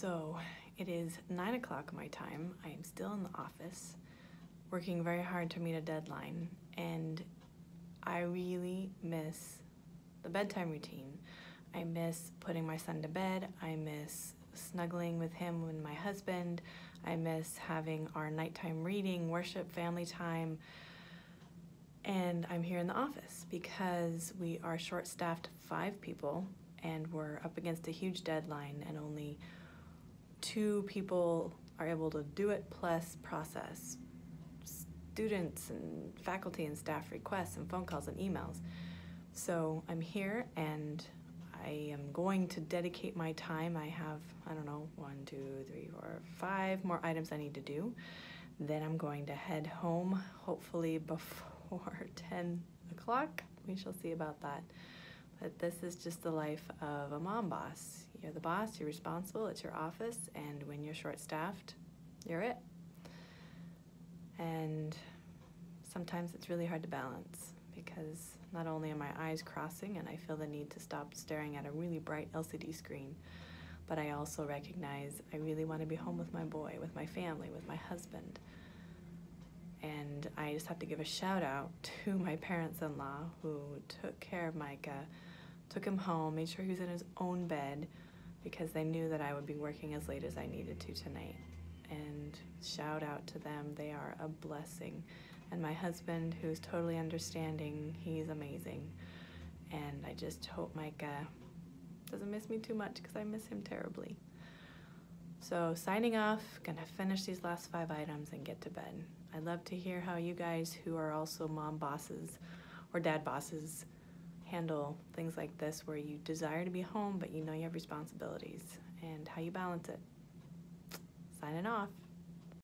So it is nine o'clock my time. I am still in the office, working very hard to meet a deadline, and I really miss the bedtime routine. I miss putting my son to bed. I miss snuggling with him and my husband. I miss having our nighttime reading, worship, family time. And I'm here in the office because we are short staffed five people and we're up against a huge deadline and only two people are able to do it plus process students and faculty and staff requests and phone calls and emails. So I'm here and I am going to dedicate my time. I have, I don't know, one, two, three, four, five more items I need to do. Then I'm going to head home, hopefully before 10 o'clock. We shall see about that. But this is just the life of a mom boss. You're the boss, you're responsible, it's your office, and when you're short staffed, you're it. And sometimes it's really hard to balance because not only are my eyes crossing and I feel the need to stop staring at a really bright LCD screen, but I also recognize I really want to be home with my boy, with my family, with my husband. And I just have to give a shout out to my parents in law who took care of Micah, took him home, made sure he was in his own bed because they knew that I would be working as late as I needed to tonight. And shout out to them, they are a blessing and my husband, who's totally understanding. He's amazing. And I just hope Micah doesn't miss me too much because I miss him terribly. So, signing off, gonna finish these last five items and get to bed. I'd love to hear how you guys, who are also mom bosses or dad bosses, handle things like this where you desire to be home but you know you have responsibilities and how you balance it. Signing off.